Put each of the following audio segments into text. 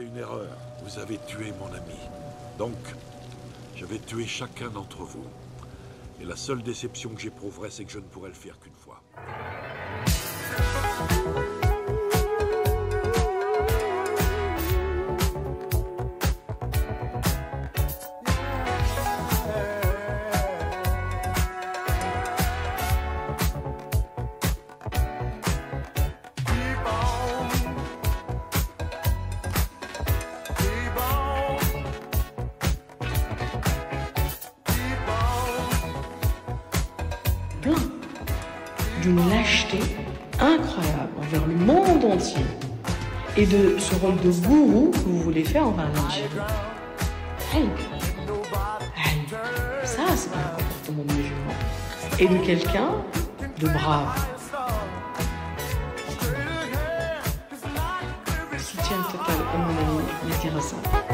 une erreur. Vous avez tué mon ami. Donc, j'avais tué chacun d'entre vous. Et la seule déception que j'éprouverai, c'est que je ne pourrai le faire qu'une fois. d'une lâcheté incroyable envers le monde entier et de ce rôle de gourou que vous voulez faire envers l'Algérie. Ça, c'est pas un comportement musulman. Et de quelqu'un de brave. Soutien total à mon ami Yazira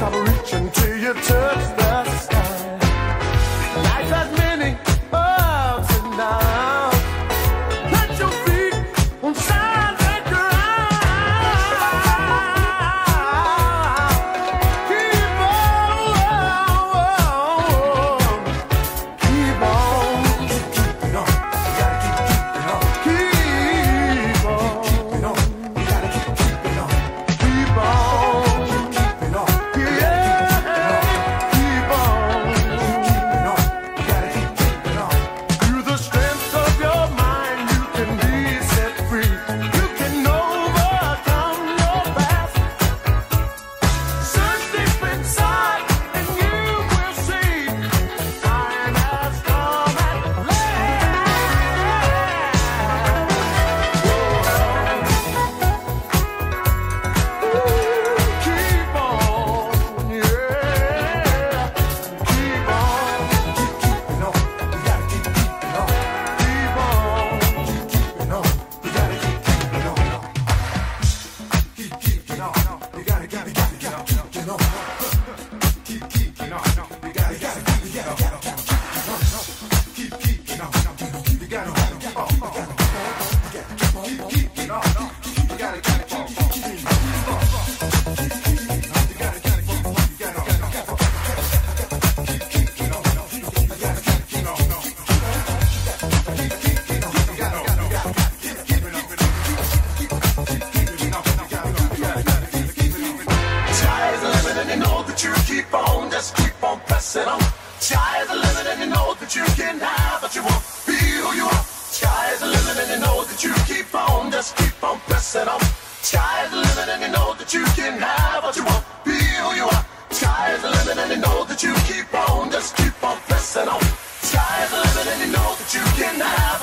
stop reaching till you touch. just keep on pressing on. Sky is the limit, and you know that you can have what you want. Be who you are. Sky is the limit, and you know that you keep on. Just keep on pressing on. Sky is the limit, and you know that you can have.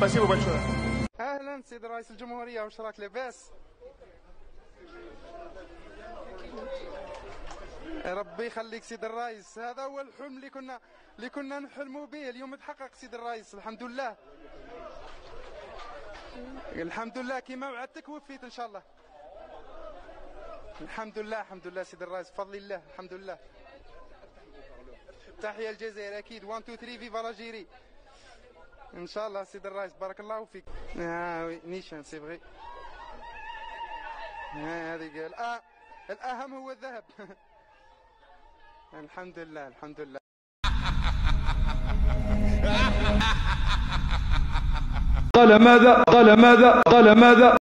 باسيبو بنشوف أهلا سيد رئيس الجمهورية واش راك لاباس ربي يخليك سيد الرئيس. هذا هو الحلم اللي كنا اللي كنا نحلموا به. اليوم تحقق سيد الرئيس. الحمد لله. الحمد لله. كما وعدتك وفيت إن شاء الله. الحمد لله. الحمد لله سيد الرئيس. بفضل الله. الحمد لله. تحية الجزائر أكيد. 1 2 3 فيفا لاجيري إن شاء الله سيد الرئيس بارك الله فيك. آه وي نيشان سي فغي آه، هذه قال آه الأهم هو الذهب. الحمد لله الحمد لله. قال ماذا؟ قال ماذا؟ قال ماذا؟